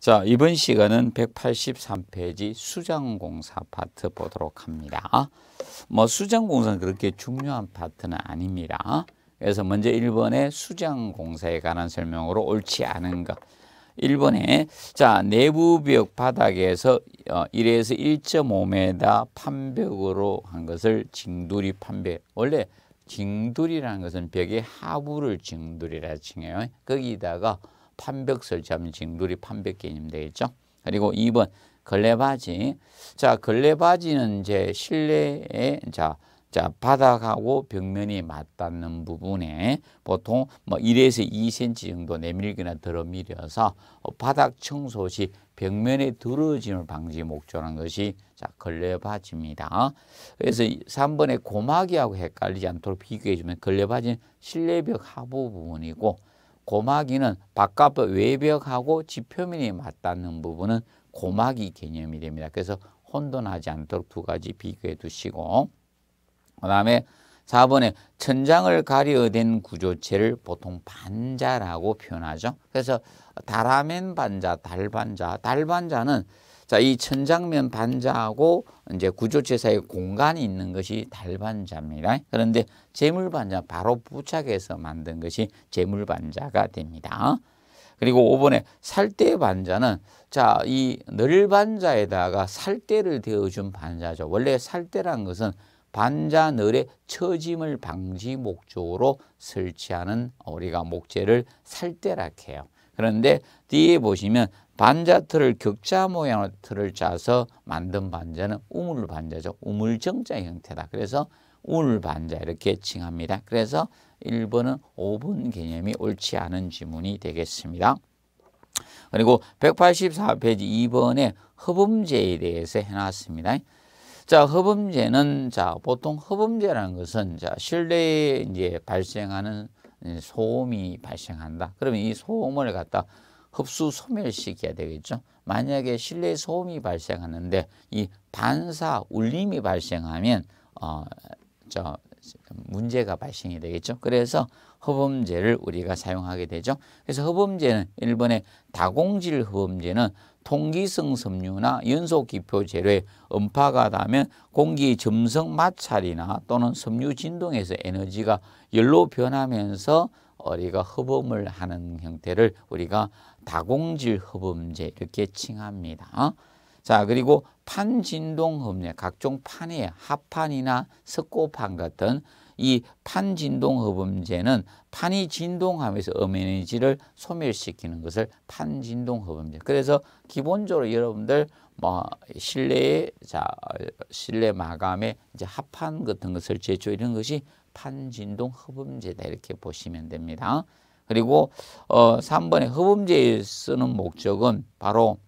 자, 이번 시간은 183페이지 수장공사 파트 보도록 합니다. 뭐 수장공사는 그렇게 중요한 파트는 아닙니다. 그래서 먼저 1번의 수장공사에 관한 설명으로 옳지 않은 것. 1번에 자 내부 벽 바닥에서 1에서 1.5m 판벽으로 한 것을 징두리 판벽. 원래 징두리라는 것은 벽의 하부를 징두리라 칭해요. 거기다가 판벽 설치하면 징두리 판벽 개념 되겠죠. 그리고 2번 걸레바지. 자, 걸레바지는 이제 실내에 자, 자, 바닥하고 벽면이 맞닿는 부분에 보통 뭐 1에서 2cm 정도 내밀거나 들어밀어서 바닥 청소 시 벽면에 들어짐을 방지 목적으로 한 것이 자, 걸레바지입니다. 그래서 3번에 고마기하고 헷갈리지 않도록 비교해 주면 걸레바지는 실내벽 하부 부분이고 고마기는 바깥 외벽하고 지표면이 맞닿는 부분은 고마기 개념이 됩니다. 그래서 혼돈하지 않도록 두 가지 비교해 두시고 그 다음에 4번에 천장을 가려된 구조체를 보통 반자라고 표현하죠. 그래서 다라멘 반자, 달반자, 달반자는 자, 이 천장면 반자하고 이제 구조체 사이에 공간이 있는 것이 달반자입니다. 그런데 재물반자 바로 부착해서 만든 것이 재물반자가 됩니다. 그리고 5번에 살대 반자는 자, 이 널반자에다가 살대를 대어준 반자죠. 원래 살대란 것은 반자 널의 처짐을 방지 목적으로 설치하는 우리가 목재를 살대라 해요. 그런데 뒤에 보시면 반자 틀을 격자 모양의 틀을 짜서 만든 반자는 우물 반자죠. 우물정자 형태다. 그래서 우물 반자 이렇게 칭합니다. 그래서 1번은 5번 개념이 옳지 않은 지문이 되겠습니다. 그리고 184페이지 2번에 허범제에 대해서 해놨습니다. 자, 허범제는 자, 보통 허범제라는 것은 자, 실내에 이제 발생하는 소음이 발생한다. 그러면 이 소음을 갖다 흡수 소멸시켜야 되겠죠. 만약에 실내 소음이 발생하는데 이 반사 울림이 발생하면 어, 저 문제가 발생이 되겠죠. 그래서 허범제를 우리가 사용하게 되죠. 그래서 허범제는 일본의 다공질 허범제는 통기성 섬유나 연소 기표 재료에 음파가 닿으면 공기 점성 마찰이나 또는 섬유 진동에서 에너지가 열로 변하면서 우리가 허범을 하는 형태를 우리가 다공질 허범제 이렇게 칭합니다. 자 그리고 판진동 흡례 각종 판에 합판이나 석고판 같은 이 판진동 흡음제는 판이 진동하면서 음에너지를 소멸시키는 것을 판진동 흡음제. 그래서 기본적으로 여러분들 뭐 실내에 자 실내 마감에 이제 합판 같은 것을 제조 이런 것이 판진동 흡음제다 이렇게 보시면 됩니다. 그리고 어 3번에 흡음제에 쓰는 목적은 바로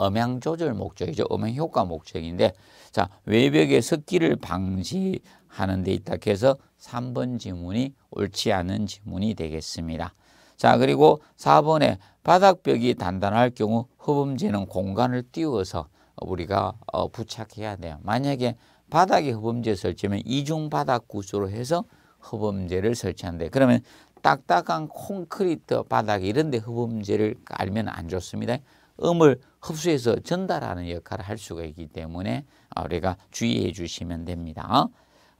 음향 조절 목적이죠. 음향 효과 목적인데 자 외벽의 습기를 방지하는 데 있다 해서 3번 지문이 옳지 않은 지문이 되겠습니다. 자 그리고 4번에 바닥벽이 단단할 경우 흡음재는 공간을 띄워서 우리가 어, 부착해야 돼요. 만약에 바닥에 흡음재 설치면 이중 바닥 구조로 해서 흡음재를 설치한대. 그러면 딱딱한 콘크리트 바닥 이런 데 흡음재를 깔면 안 좋습니다. 음을 흡수해서 전달하는 역할을 할 수가 있기 때문에 우리가 주의해 주시면 됩니다.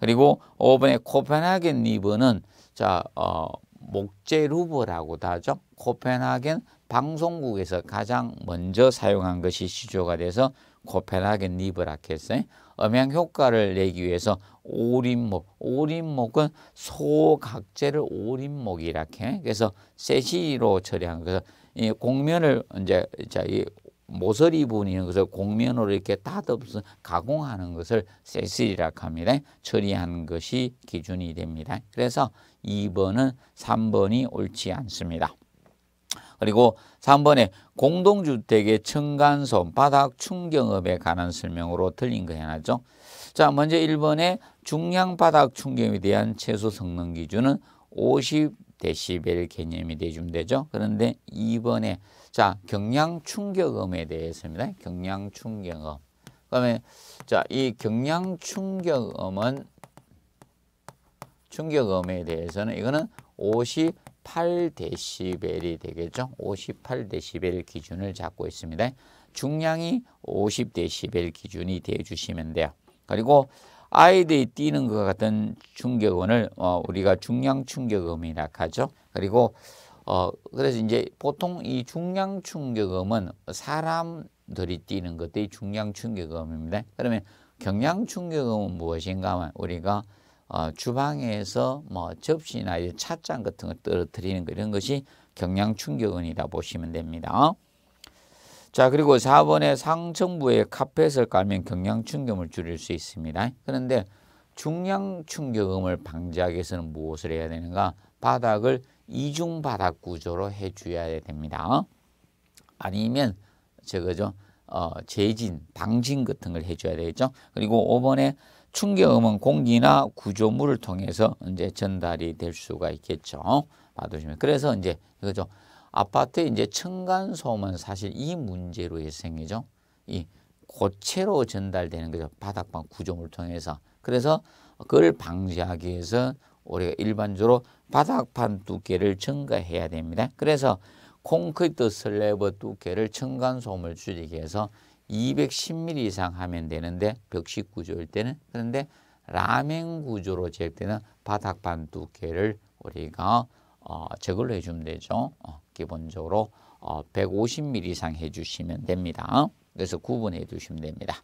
그리고 5번에 코펜하겐 리버는 자, 어, 목재 루버라고도 하죠. 코펜하겐 방송국에서 가장 먼저 사용한 것이 시조가 돼서 코펜하겐 리버라 했어요. 음향 효과를 내기 위해서 오림목, 오림목은 소각재를 오림목이라 해. 그래서 세시로 처리한 그래서 이 공면을 이제 자이 모서리 부분 이런 것을 공면으로 이렇게 다듬어서 가공하는 것을 세시리라 합니다. 처리한 것이 기준이 됩니다. 그래서 2번은 3번이 옳지 않습니다. 그리고 3번에 공동주택의 층간소음, 바닥 충격업에 관한 설명으로 틀린 거 해놨죠. 자, 먼저 1번에 중량 바닥 충격에 대한 최소 성능 기준은 50데시벨 개념이 되주면 되죠. 그런데 2번에 자, 경량 충격음에 대해서입니다. 경량 충격음. 그다음에 자, 이 경량 충격음은 충격음에 대해서는 이거는 50 58데시벨이 되겠죠. 58데시벨 기준을 잡고 있습니다. 중량이 50데시벨 기준이 돼 주시면 돼요. 그리고 아이들이 뛰는 것 같은 충격음을 어, 우리가 중량 충격음이라 하죠. 그리고 어, 그래서 이제 보통 이 중량 충격음은 사람들이 뛰는 것들이 중량 충격음입니다. 그러면 경량 충격음은 무엇인가 하면 우리가 어, 주방에서 뭐 접시나 찻잔 같은 걸 떨어뜨리는 거 이런 것이 경량 충격음이다 보시면 됩니다. 자 그리고 4번에 상층부에 카펫을 깔면 경량 충격음을 줄일 수 있습니다. 그런데 중량 충격음을 방지하기 위해서는 무엇을 해야 되는가? 바닥을 이중 바닥 구조로 해줘야 됩니다. 아니면 저거죠. 어, 재진, 방진 같은 걸 해줘야 되겠죠. 그리고 5번에 충격음은 공기나 구조물을 통해서 이제 전달이 될 수가 있겠죠. 봐두시면. 그래서 이제 이거죠. 아파트에 이제 층간 소음은 사실 이 문제로 생기죠. 이 고체로 전달되는 거죠. 바닥방 구조물을 통해서. 그래서 그걸 방지하기 위해서 우리가 일반적으로 바닥판 두께를 증가해야 됩니다. 그래서 콘크리트 슬래브 두께를 층간 소음을 줄이기 위해서 210mm 이상 하면 되는데 벽식 구조일 때는 그런데 라멘 구조로 제작되는 바닥판 두께를 우리가 어, 저걸로 해주면 되죠. 어, 기본적으로 어, 150mm 이상 해주시면 됩니다. 그래서 구분해 주시면 됩니다.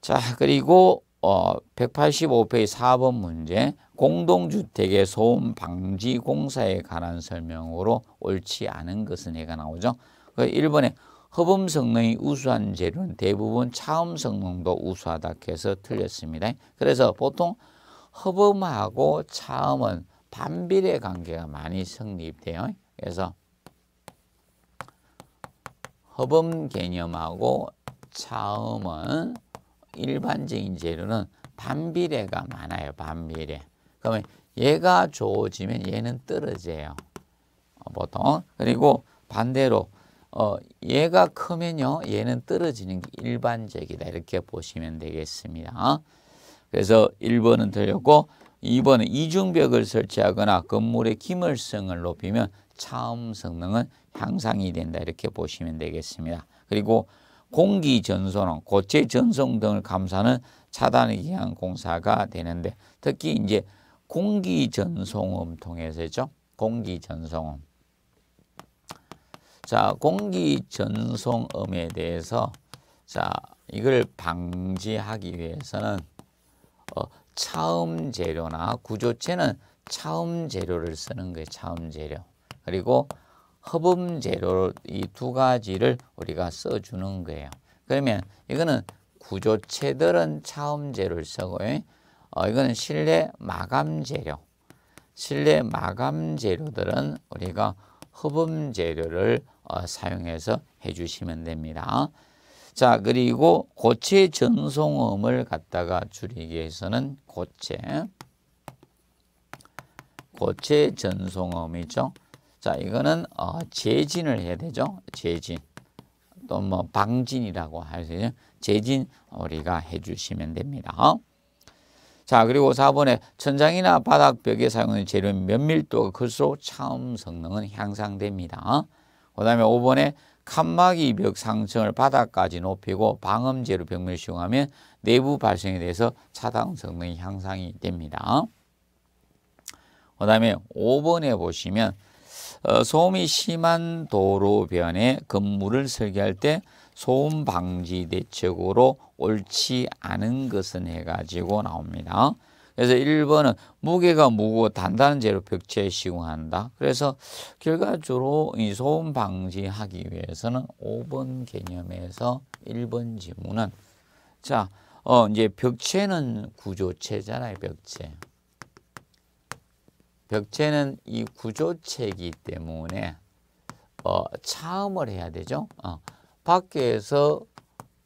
자 그리고 어, 185페이지 4번 문제 공동주택의 소음 방지 공사에 관한 설명으로 옳지 않은 것은 해가 나오죠. 그 1번에 허범 성능이 우수한 재료는 대부분 차음 성능도 우수하다 해서 틀렸습니다. 그래서 보통 허범하고 차음은 반비례 관계가 많이 성립돼요. 그래서 허범 개념하고 차음은 일반적인 재료는 반비례가 많아요. 반비례. 그러면 얘가 좋아지면 얘는 떨어져요. 어, 보통. 그리고 반대로 어, 얘가 크면요. 얘는 떨어지는 게 일반적이다. 이렇게 보시면 되겠습니다. 그래서 1번은 틀렸고 2번은 이중벽을 설치하거나 건물의 기물성을 높이면 차음 성능은 향상이 된다. 이렇게 보시면 되겠습니다. 그리고 공기 전선은 고체 전송 등을 감사하는 차단을 위한 공사가 되는데 특히 이제 공기 전송음 통해서죠. 공기 전송음. 자, 공기 전송음에 대해서 자, 이걸 방지하기 위해서는 어, 차음 재료나 구조체는 차음 재료를 쓰는 거예요. 차음 재료. 그리고 허범 재료 이 두 가지를 우리가 써 주는 거예요. 그러면 이거는 구조체들은 차음 재료를 쓰고 어, 이거는 실내 마감 재료. 실내 마감 재료들은 우리가 허범 재료를 어, 사용해서 해주시면 됩니다. 자 그리고 고체 전송음을 갖다가 줄이기 위해서는 고체 고체 전송음이죠. 자, 이거는 어, 재진을 해야 되죠. 재진. 또 뭐 방진이라고 하세요. 재진 우리가 해주시면 됩니다. 자, 그리고 4번에 천장이나 바닥 벽에 사용하는 재료 면밀도가 클수록 차음 성능은 향상됩니다. 그 다음에 5번에 칸막이 벽 상층을 바닥까지 높이고 방음 재료 벽면을 시공하면 내부 발생에 대해서 차단 성능이 향상이 됩니다. 그 다음에 5번에 보시면 어, 소음이 심한 도로변에 건물을 설계할 때 소음 방지 대책으로 옳지 않은 것은 해가지고 나옵니다. 그래서 1번은 무게가 무거워 단단한 재료 벽체에 시공한다. 그래서 결과적으로 이 소음 방지하기 위해서는 5번 개념에서 1번 지문은 자, 어, 이제 벽체는 구조체잖아요, 벽체. 벽체는 이 구조체이기 때문에 어, 차음을 해야 되죠. 어, 밖에서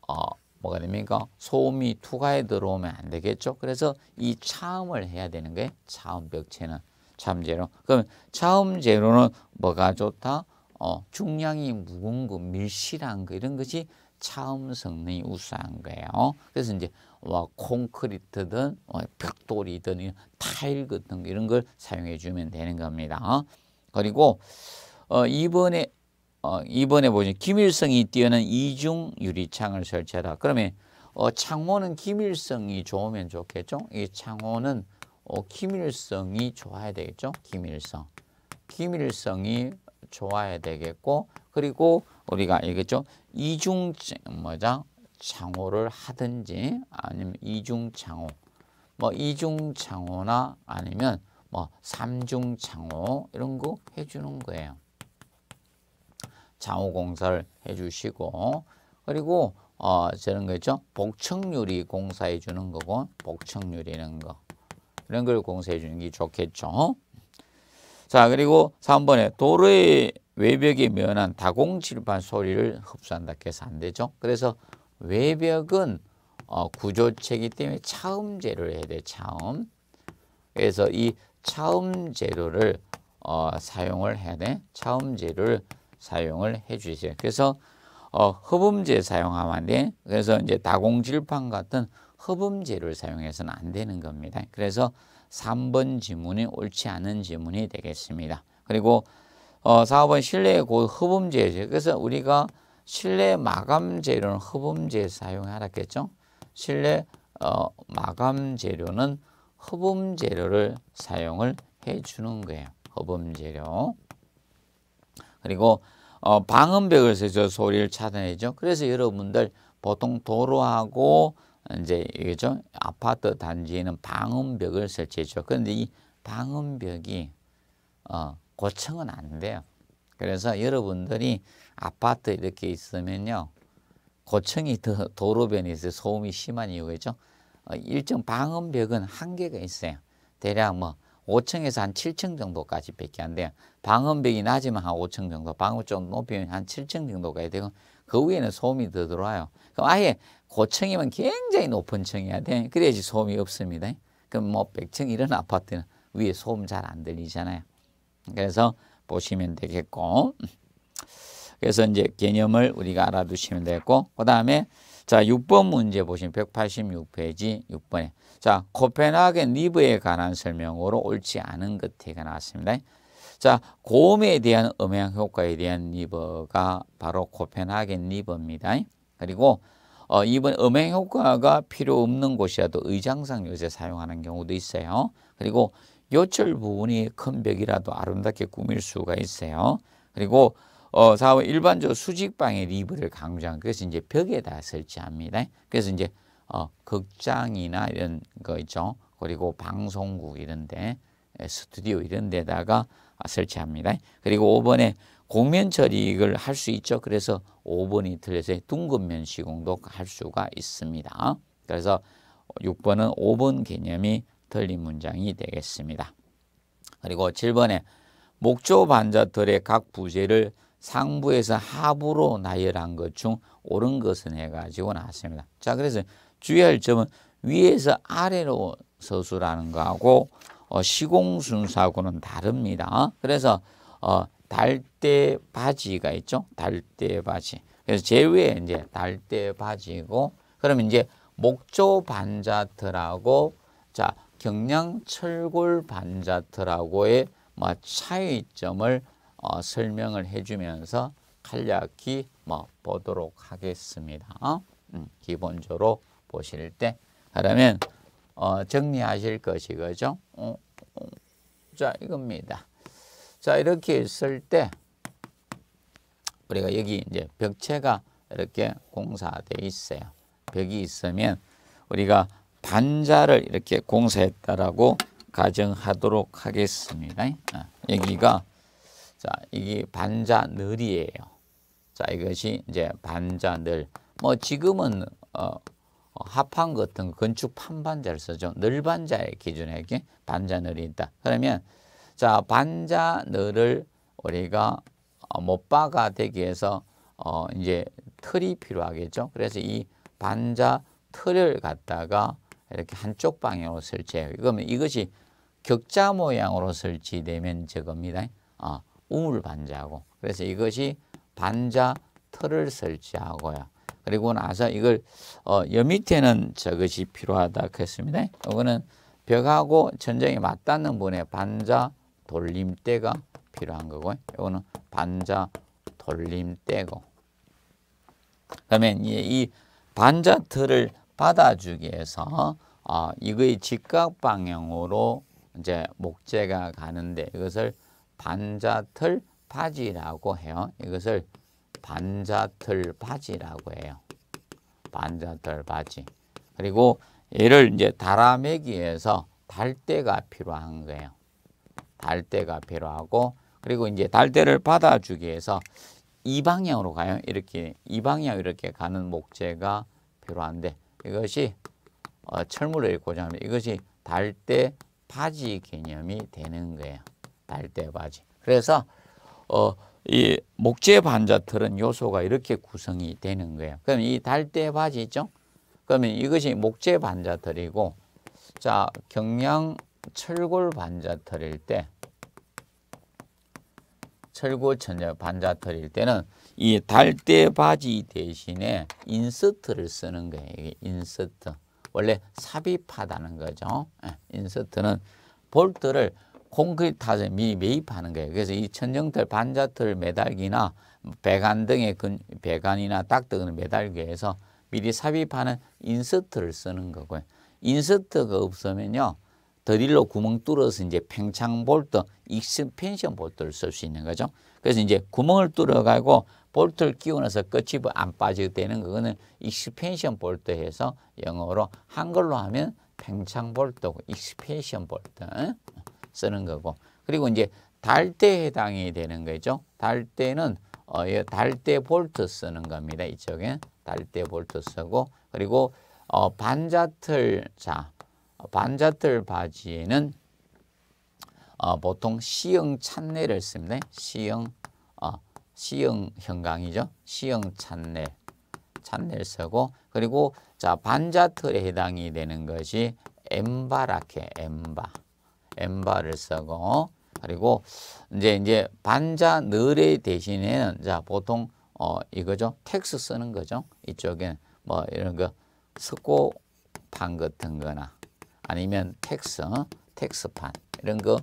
어, 뭐가 됩니까? 소음이 투과에 들어오면 안 되겠죠. 그래서 이 차음을 해야 되는 게 차음 벽체는 차음 재료. 그럼 차음 재료는 뭐가 좋다? 어, 중량이 무거운 거, 밀실한 거 이런 것이 차음 성능이 우수한 거예요. 그래서 이제 뭐 콘크리트든 뭐 벽돌이든 타일 같은 이런 걸 사용해 주면 되는 겁니다. 그리고 어 이번에 어 이번에 보시면 기밀성이 뛰어난 이중 유리창을 설치하라. 그러면 어 창호는 기밀성이 좋으면 좋겠죠. 이 창호는 어 기밀성이 좋아야 되겠죠. 기밀성. 기밀성이 좋아야 되겠고 그리고 우리가 알겠죠? 이중 뭐죠? 창호를 하든지 아니면 이중 창호 뭐 이중 창호나 아니면 뭐 삼중 창호 이런 거 해 주는 거예요. 창호 공사를 해주시고 그리고 어 저런 거 있죠? 복층유리 공사해 주는 거고 복층유리 이런 거 이런 걸 공사해 주는 게 좋겠죠. 자 그리고 3번에 도로의 외벽에 면한 다공칠판 소리를 흡수한다 해서 안 되죠. 그래서 외벽은 어, 구조체이기 때문에 차음 재료를 해야 돼 차음. 그래서 이 차음 재료를 어, 사용을 해야 돼. 차음 재료를 사용을 해 주세요. 그래서 어, 흡음재 사용하면 안 돼. 그래서 이제 다공질판 같은 흡음재를 사용해서는 안 되는 겁니다. 그래서 3번 지문이 옳지 않은 지문이 되겠습니다. 그리고 어, 4번 실내 고 흡음재 그래서 우리가 실내 마감 재료는 흡음재 사용하라겠죠. 실내 어, 마감 재료는 흡음 재료를 사용을 해 주는 거예요. 흡음 재료. 그리고 어, 방음벽을 써서 소리를 차단해죠. 그래서 여러분들 보통 도로하고 이제 이죠 아파트 단지에는 방음벽을 설치해죠. 그런데 이 방음벽이 어, 고층은 안 돼요. 그래서 여러분들이 아파트 이렇게 있으면요. 고층이 더 도로변에 있어 소음이 심한 이유겠죠. 어, 일정 방음벽은 한계가 있어요. 대략 뭐 5층에서 한 7층 정도까지 밖에 안 돼요. 방음벽이 낮으면 한 5층 정도, 방음 좀 높이면 한 7층 정도가 되고 그 위에는 소음이 더 들어와요. 그럼 아예 고층이면 굉장히 높은 층이야 돼. 그래야지 소음이 없습니다. 그럼 뭐 100층 이런 아파트는 위에 소음 잘 안 들리잖아요. 그래서 보시면 되겠고 그래서 이제 개념을 우리가 알아두시면 되겠고 그 다음에 자 6번 문제 보시면 186페이지 6번에 자 코펜하겐 리브에 관한 설명으로 옳지 않은 것가 나왔습니다. 자 고음에 대한 음향 효과에 대한 리브가 바로 코펜하겐 리브입니다. 그리고 어, 이번 음향 효과가 필요 없는 곳이라도 의장상 요새 사용하는 경우도 있어요. 그리고 요철 부분이 큰 벽이라도 아름답게 꾸밀 수가 있어요. 그리고 어, 4번 일반적으로 수직방의 리브를 강조한 그래서 이제 벽에다 설치합니다. 그래서 이제 어, 극장이나 이런 거 있죠. 그리고 방송국 이런 데 스튜디오 이런 데다가 설치합니다. 그리고 5번에 공면 처리를 할 수 있죠. 그래서 5번이 틀려서 둥근면 시공도 할 수가 있습니다. 그래서 6번은 5번 개념이 틀린 문장이 되겠습니다. 그리고 7번에 목조 반자틀의 각 부재를 상부에서 하부로 나열한 것 중 옳은 것은 해가지고 나왔습니다. 자, 그래서 주의할 점은 위에서 아래로 서술하는 거하고 어, 시공 순서하고는 다릅니다. 그래서 어, 달대 바지가 있죠. 달대 바지. 그래서 제위에 이제 달대 바지고 그러면 이제 목조 반자틀하고 자 경량 철골 반자틀하고의 뭐 차이점을 어, 설명을 해주면서 간략히 뭐 보도록 하겠습니다. 음, 기본적으로 보실 때 그러면 어, 정리하실 것이 그죠? 어, 어, 자 이겁니다. 자 이렇게 있을 때 우리가 여기 이제 벽체가 이렇게 공사돼 있어요. 벽이 있으면 우리가 반자를 이렇게 공사했다라고 가정하도록 하겠습니다. 아, 여기가 자 이게 반자늘이에요. 자 이것이 이제 반자늘. 뭐 지금은 어, 어 합판 같은 건축 판반자를 쓰죠. 늘반자의 기준에 이렇게 반자늘이 있다. 그러면 자 반자늘을 우리가 어, 못 박아 되기 위해서 어 이제 틀이 필요하겠죠. 그래서 이 반자 틀을 갖다가 이렇게 한쪽 방향으로 설치해요. 그러면 이것이 격자 모양으로 설치되면 저겁니다. 어, 우물 반자고. 그래서 이것이 반자 틀을 설치하고요. 그리고 나서 이걸 어, 여 밑에는 저것이 필요하다 했습니다. 이거는 벽하고 천장에 맞닿는 분의 반자 돌림대가 필요한 거고 이거는 반자 돌림대고 그러면 이 반자 틀을 받아주기 위해서 어, 이거의 직각 방향으로 이제 목재가 가는데 이것을 반자틀 바지라고 해요. 이것을 반자틀 바지라고 해요. 반자틀 바지. 그리고 얘를 이제 달아매기 위해서 달대가 필요한 거예요. 달대가 필요하고 그리고 이제 달대를 받아주기 위해서 이 방향으로 가요. 이렇게 이 방향 이렇게 가는 목재가 필요한데 이것이 어, 철물을 고정하면 이것이 달대 바지 개념이 되는 거예요. 달대 바지. 그래서 어, 이 목재 반자틀은 요소가 이렇게 구성이 되는 거예요. 그럼 이 달대 바지 있죠? 그러면 이것이 목재 반자틀이고 자 경량 철골 반자틀일 때 철골 천자 반자틀일 때는 이 달대 바지 대신에 인서트를 쓰는 거예요. 인서트. 원래 삽입하다는 거죠. 예, 인서트는 볼트를 콘크리트에 미리 매입하는 거예요. 그래서 이 천정틀, 반자틀 매달기나 배관 등의 근, 배관이나 덕트 등을 매달기 위해서 미리 삽입하는 인서트를 쓰는 거고요. 인서트가 없으면요. 드릴로 구멍 뚫어서 이제 팽창 볼트, expansion 볼트를 쓸 수 있는 거죠. 그래서 이제 구멍을 뚫어가지고 볼트를 끼워 넣어서 끝이 안 빠지게 되는 거는 expansion 볼트 해서 영어로 한글로 하면 팽창 볼트고 expansion 볼트 쓰는 거고 그리고 이제 달대에 해당이 되는 거죠. 달대는 어, 달대 볼트 쓰는 겁니다. 이쪽에 달대 볼트 쓰고 그리고 어, 반자틀 자 반자틀 바지에는 어, 보통 C형 channel을 씁니다. C형 어, C형 형강이죠. C형 channel channel 쓰고 그리고 자 반자틀에 해당이 되는 것이 M-bar라케 M-bar M-bar를 쓰고 그리고 이제 이제 반자널의 대신에는 자 보통 어 이거죠? 텍스 쓰는 거죠? 이쪽에 뭐 이런 거 석고판 같은 거나 아니면 텍스 텍스판 이런 거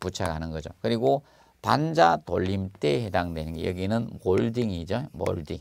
부착하는 거죠. 그리고 반자 돌림대에 해당되는 게 여기는 몰딩이죠? 몰딩.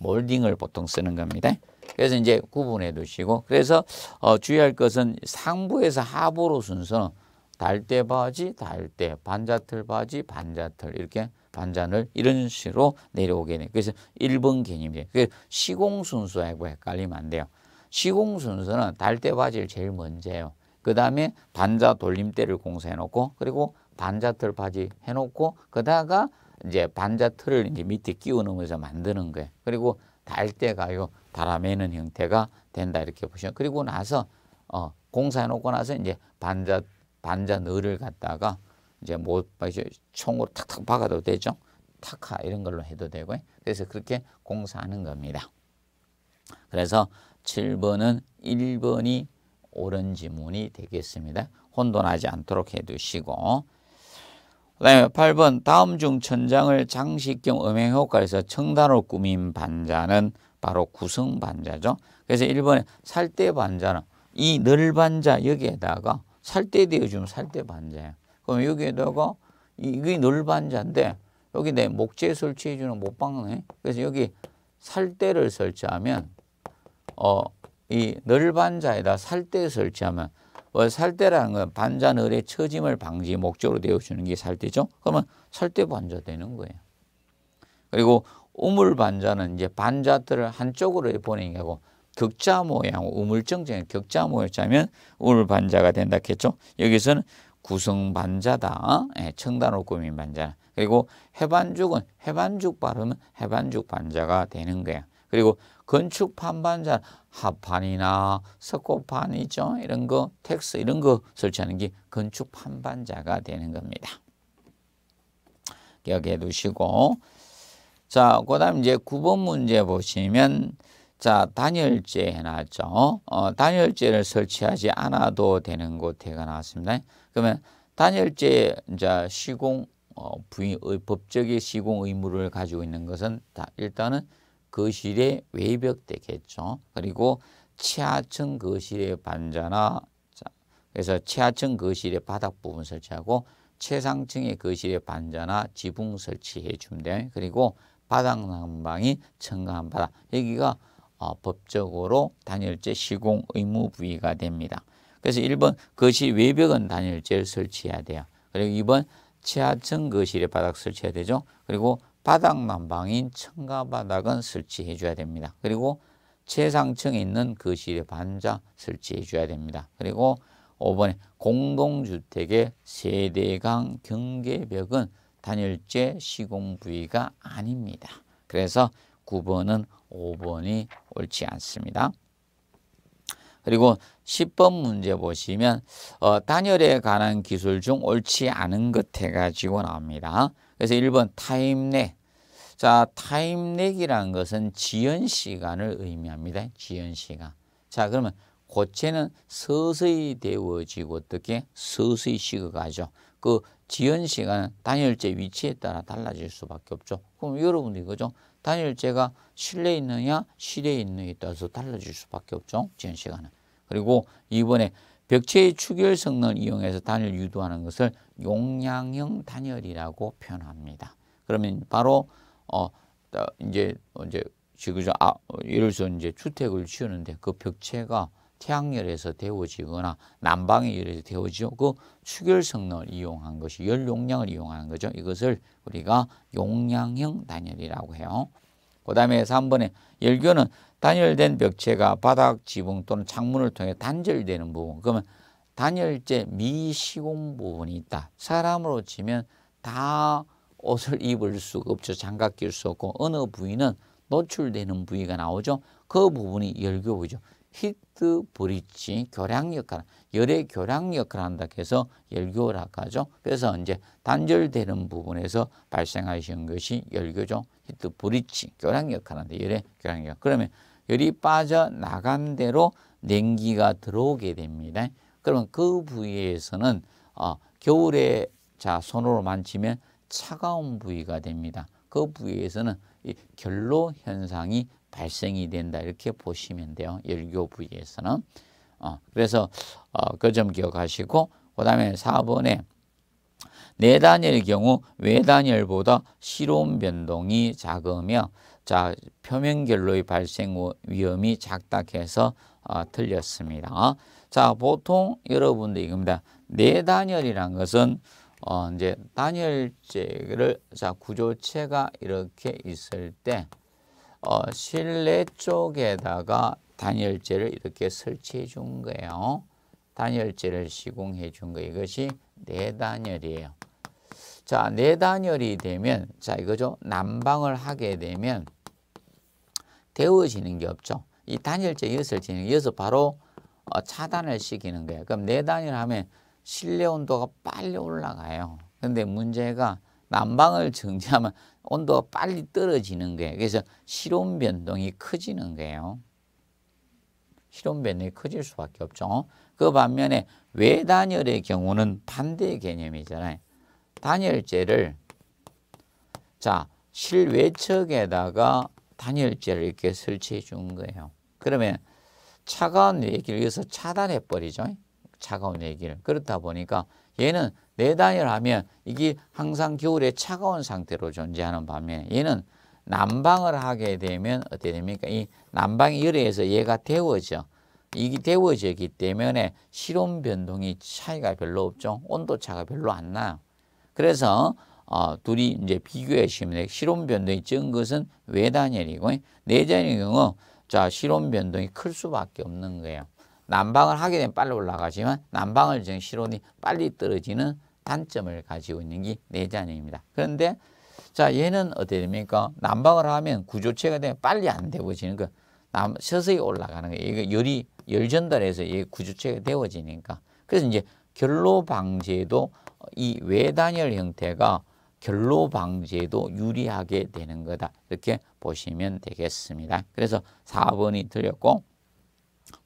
몰딩을 보통 쓰는 겁니다 그래서 이제 구분해 두시고 그래서 어, 주의할 것은 상부에서 하부로 순서 달대 바지, 달대, 반자틀 바지, 반자틀 이렇게 반자널 이런 식으로 내려오게 돼. 그래서 1번 개념이에요. 그 시공 순서하고 헷갈리면 안 돼요. 시공 순서는 달대 바지를 제일 먼저 해요. 그 다음에 반자 돌림대를 공사해 놓고 그리고 반자틀 바지 해 놓고 그다가 이제 반자틀을 이제 밑에 끼워 넣으면서 만드는 거예요. 그리고 달대가요 달아매는 형태가 된다 이렇게 보시면 그리고 나서 어, 공사해 놓고 나서 이제 반자 반자 너를 갖다가 이제 뭐 총으로 탁탁 박아도 되죠. 탁하 이런 걸로 해도 되고 그래서 그렇게 공사하는 겁니다. 그래서 7번은 1번이 옳은 지문이 되겠습니다. 혼돈하지 않도록 해두시고 그 다음에 8번 다음 중 천장을 장식경 음행효과에서 청단으로 꾸민 반자는 바로 구성 반자죠. 그래서 1번에 살대 반자는 이 널반자 여기에다가 살대 되어주면 살대 반자예요. 그럼 여기에다가 이게 널반자인데 여기 내 목재 설치해주는 못 박네. 그래서 여기 살대를 설치하면 어이 널반자에다 살대 설치하면 뭐 살대라는 건 반자 늘의 처짐을 방지 목적으로 되어주는 게 살대죠. 그러면 살대 반자 되는 거예요. 그리고 우물 반자는 이제 반자들을 한쪽으로 보내는 게고 격자 모양, 우물정적인 격자 모양자면 우물 반자가 된다 했죠. 여기서는 구성 반자다. 예, 층단으로 꾸민 반자. 그리고 회반죽은 회반죽 바름은 회반죽 반자가 되는 거야. 그리고 건축 판반자 합판이나 석고판 이죠 이런 거 텍스 이런 거 설치하는 게 건축 판반자가 되는 겁니다. 기억해 두시고 자, 그 다음 이제 9번 문제 보시면 자, 단열재 해놨죠. 어, 단열재를 설치하지 않아도 되는 곳에가 나왔습니다. 그러면 단열재 이제 시공 어, 부의 법적인 시공 의무를 가지고 있는 것은 다 일단은 거실에 외벽되겠죠. 그리고 치하층 거실의 반자나 자, 그래서 치하층 거실의 바닥 부분 설치하고 최상층의 거실의 반자나 지붕 설치해 주면 돼요. 그리고 바닥 난방이 첨가한 바닥 여기가 어, 법적으로 단열재 시공 의무 부위가 됩니다. 그래서 1번 거실 외벽은 단열재를 설치해야 돼요. 그리고 2번 지하층 거실에 바닥 설치해야 되죠. 그리고 바닥 난방인 첨가 바닥은 설치해 줘야 됩니다. 그리고 최상층에 있는 거실에 반자 설치해 줘야 됩니다. 그리고 5번에 공동주택의 세대강 경계벽은 단열재 시공 부위가 아닙니다. 그래서 9번은 5번이 옳지 않습니다. 그리고 10번 문제 보시면 어, 단열에 관한 기술 중 옳지 않은 것 해가지고 나옵니다. 그래서 1번 time lag. 자, time lag이라는 것은 지연 시간을 의미합니다. 지연 시간. 자, 그러면 고체는 서서히 데워지고 어떻게 서서히 식어가죠. 그 지연 시간은 단열재 위치에 따라 달라질 수밖에 없죠. 그럼 여러분도 이거죠. 단열재가 실내에 있느냐 실외에 있느냐에 따라서 달라질 수밖에 없죠. 지연 시간은. 그리고 이번에 벽체의 추결 성능을 이용해서 단열 유도하는 것을 용량형 단열이라고 표현합니다. 그러면 바로 어 이제 이제 지금 아 예를 들어서 이제 주택을 지었는데 그 벽체가 태양열에서 데워지거나 난방에 의해서 데워지고 그 추결 성능을 이용한 것이 열 용량을 이용하는 거죠. 이것을 우리가 용량형 단열이라고 해요. 그 다음에 3번에 열교는 단열된 벽체가 바닥 지붕 또는 창문을 통해 단절되는 부분 그러면 단열재 미시공 부분이 있다. 사람으로 치면 다 옷을 입을 수가 없죠. 장갑 낄 수 없고 어느 부위는 노출되는 부위가 나오죠. 그 부분이 열교 부위죠. 히트 브릿지 교량 역할, 열의 교량 역할을 한다 해서 열교라고 하죠. 그래서 이제 단절되는 부분에서 발생하시는 것이 열교죠. 히트 브릿지 교량 역할을 한다. 열의 교량 역할. 그러면 열이 빠져나간 대로 냉기가 들어오게 됩니다. 그러면 그 부위에서는 어, 겨울에 자 손으로 만지면 차가운 부위가 됩니다. 그 부위에서는 이 결로 현상이 발생이 된다 이렇게 보시면 돼요. 열교 부위에서는 어, 그래서 어, 그 점 기억하시고 그 다음에 4번에 내단열의 경우 외단열보다 실온 변동이 작으며 자 표면 결로의 발생 위험이 작다 해서 어, 틀렸습니다. 자 보통 여러분들 이겁니다. 내단열이란 것은 어, 이제 단열재를 자 구조체가 이렇게 있을 때 어, 실내 쪽에다가 단열재를 이렇게 설치해 준 거예요. 단열재를 시공해 준 거. 이것이 내단열이에요. 자, 내단열이 되면, 자, 이거죠. 난방을 하게 되면 데워지는 게 없죠. 이 단열재 이것을 지는 이어서 바로 어, 차단을 시키는 거예요. 그럼 내단열 하면 실내 온도가 빨리 올라가요. 근데 문제가 난방을 정지하면 온도가 빨리 떨어지는 거예요. 그래서 실온 변동이 커지는 거예요. 실온 변동이 커질 수밖에 없죠. 그 반면에 외단열의 경우는 반대 개념이잖아요. 단열재를 자 실외척에다가 단열재를 이렇게 설치해 준 거예요. 그러면 차가운 외기를 여기서 차단해 버리죠. 차가운 외기를. 그렇다 보니까 얘는 내단열 하면 이게 항상 겨울에 차가운 상태로 존재하는 반면에 얘는 난방을 하게 되면 어떻게 됩니까? 이 난방이 열에 의해서 얘가 데워져. 이게 데워지기 때문에 실온 변동이 차이가 별로 없죠. 온도 차가 별로 안 나요. 그래서 어, 둘이 이제 비교해 보시면 실온 변동이 적은 것은 외단열이고 내단열의 경우 자 실온 변동이 클 수밖에 없는 거예요. 난방을 하게 되면 빨리 올라가지만 난방을 정 실온이 빨리 떨어지는 단점을 가지고 있는 게 내장입니다. 그런데 자 얘는 어떻게 됩니까? 난방을 하면 구조체가 되면 빨리 안 데워지는 거. 남 서서히 올라가는 거예요. 이거 열이 열 전달해서 이 구조체가 데워지니까. 그래서 이제 결로 방지에도 이 외단열 형태가 결로 방지에도 유리하게 되는 거다. 이렇게 보시면 되겠습니다. 그래서 4번이 틀렸고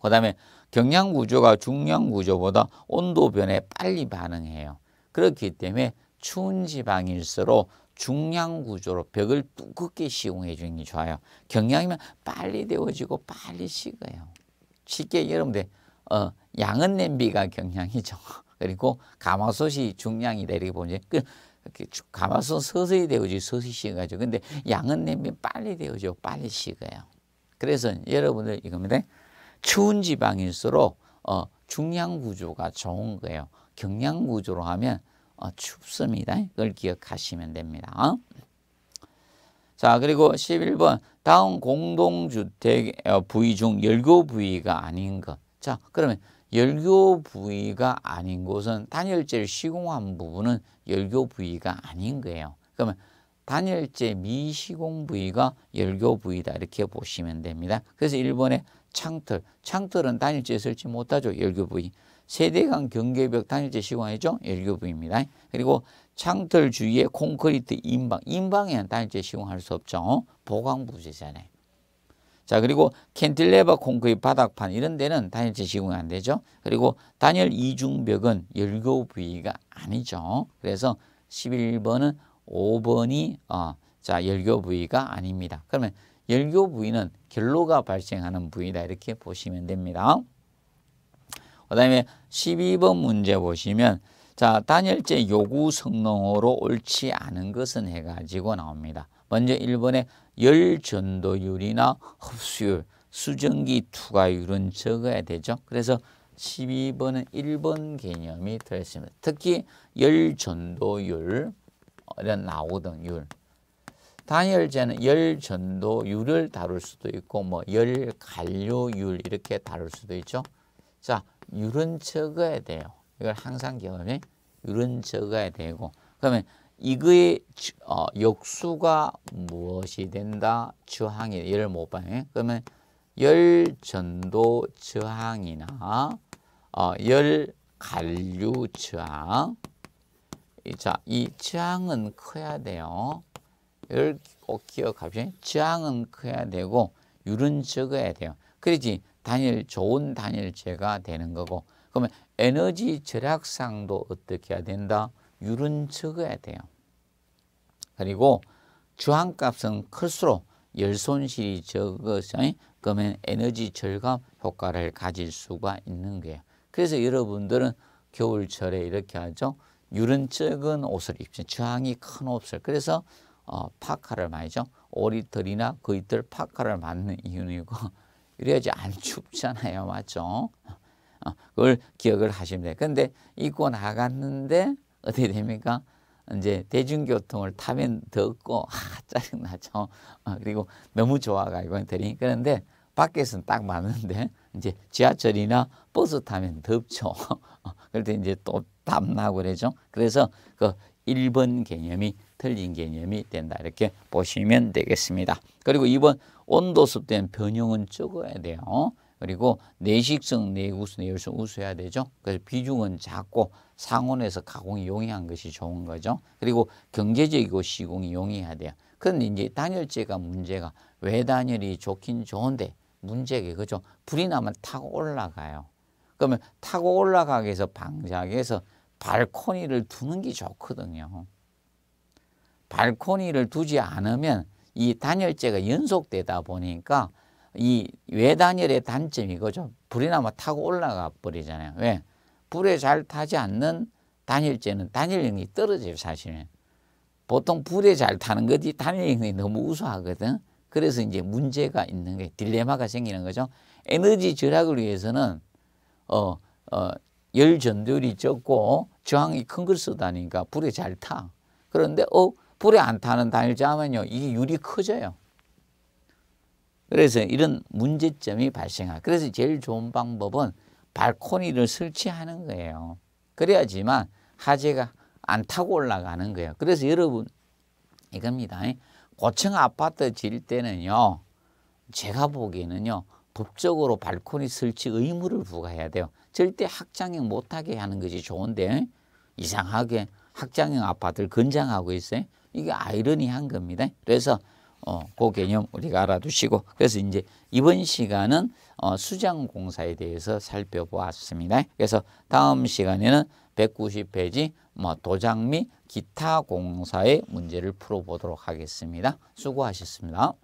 그 다음에 경량 구조가 중량 구조보다 온도 변에 빨리 반응해요. 그렇기 때문에 추운 지방일수록 중량 구조로 벽을 두껍게 시공해 주는 게 좋아요. 경량이면 빨리 데워지고 빨리 식어요. 쉽게 여러분들 어, 양은 냄비가 경량이죠. 그리고 가마솥이 중량이다 이렇게 보면 그 가마솥 서서히 데워지 서서히 식어가지고 근데 양은 냄비 빨리 데워지고 빨리 식어요. 그래서 여러분들 이겁니다. 추운 지방일수록 어, 중량 구조가 좋은 거예요. 경량 구조로 하면 어, 춥습니다. 그걸 기억하시면 됩니다. 자 그리고 11번 다음 공동주택 어, 부위 중 열교 부위가 아닌 것. 자 그러면 열교 부위가 아닌 곳은 단열재를 시공한 부분은 열교 부위가 아닌 거예요. 그러면 단열재 미시공 부위가 열교 부위다 이렇게 보시면 됩니다. 그래서 1번에 창틀, 창틀은 단열재 설치 못하죠. 열교 부위. 세대강 경계벽 단열재 시공하죠. 열교 부위입니다. 그리고 창틀 주위에 콘크리트 인방, 인방에는 단열재 시공할 수 없죠. 보강 부재잖아요. 자 그리고 캔틸레버 콘크리트 바닥판 이런 데는 단열재 시공이 안 되죠. 그리고 단열 이중벽은 열교 부위가 아니죠. 그래서 11번은 5번이 어, 자 열교 부위가 아닙니다. 그러면 열교 부위는 결로가 발생하는 부위다 이렇게 보시면 됩니다. 그 다음에 12번 문제 보시면 자 단열재 요구 성능으로 옳지 않은 것은 해가지고 나옵니다. 먼저 1번에 열 전도율이나 흡수율, 수증기 투과율은 적어야 되죠. 그래서 12번은 1번 개념이 들어있습니다. 특히 열 전도율 이런 나오던 율. 단열재는 열 전도율을 다룰 수도 있고 뭐 열간료율 이렇게 다룰 수도 있죠. 자, 율은 적어야 돼요. 이걸 항상 기억하면 율은 적어야 되고 그러면 이거의 어, 역수가 무엇이 된다? 저항이 예를 못 봐요. 그러면 열 전도 저항이나 어, 열간류 저항 자, 이 저항은 커야 돼요. 이걸 꼭 기억하십시오. 저항은 커야 되고 율은 적어야 돼요. 그래지 단일 좋은 단일체가 되는 거고 그러면 에너지 절약상도 어떻게 해야 된다? 적어야 돼요. 그리고 주항값은 클수록 열 손실이 적어서 그러면 에너지 절감 효과를 가질 수가 있는 거예요. 그래서 여러분들은 겨울철에 이렇게 하죠. 적은 옷을 입죠. 저항이 큰 옷을. 그래서 어, 파카를 많이죠. 오리털이나 거이털 파카를 맞는 이유이고 이래야지 안 춥잖아요. 맞죠? 어, 그걸 기억을 하시면 돼요. 근데 입고 나갔는데 어떻게 됩니까? 이제 대중교통을 타면 덥고 아 짜증나죠. 어, 그리고 너무 좋아가지고 들이 그런데 밖에서는 딱 맞는데 이제 지하철이나 버스 타면 덥죠. 어, 그럴 때 이제 또 땀나고 그러죠. 그래서 그 1번 개념이 틀린 개념이 된다. 이렇게 보시면 되겠습니다. 그리고 2번 온도 습된 변형은 적어야 돼요. 그리고 내식성, 내구수, 내열성 우수해야 되죠. 그래서 비중은 작고 상온에서 가공이 용이한 것이 좋은 거죠. 그리고 경제적이고 시공이 용이해야 돼요. 그런데 이제 단열재가 문제가 외단열이 좋긴 좋은데 문제가 그죠. 불이 나면 타고 올라가요. 그러면 타고 가기 위해서 위해서 발코니를 두는 게 좋거든요. 발코니를 두지 않으면 이 단열재가 연속되다 보니까 이 외단열의 단점이 그죠. 불이 나면 타고 올라가 버리잖아요. 왜? 불에 잘 타지 않는 단열재는 단열력이 떨어져요, 사실은. 보통 불에 잘 타는 거지 단열력이 너무 우수하거든. 그래서 이제 문제가 있는 게 딜레마가 생기는 거죠. 에너지 절약을 위해서는 어, 어, 열 전도율이 적고 저항이 큰 걸 쓰다니까 불에 잘 타. 그런데 어 불에 안 타는 하면요 이게 율이 커져요. 그래서 이런 문제점이 발생하. 그래서 제일 좋은 방법은 발코니를 설치하는 거예요. 그래야지만 하재가 안 타고 올라가는 거예요. 그래서 여러분 이겁니다. 고층 아파트 질 때는요. 제가 보기에는요. 법적으로 발코니 설치 의무를 부과해야 돼요. 절대 확장형 못하게 하는 것이 좋은데 이상하게 확장형 아파트를 건장하고 있어요. 이게 아이러니한 겁니다. 그래서 어, 그 개념 우리가 알아두시고 그래서 이제 이번 시간은 어, 수장 공사에 대해서 살펴보았습니다. 그래서 다음 시간에는 190페이지 뭐 도장 및 기타 공사의 문제를 풀어보도록 하겠습니다. 수고하셨습니다.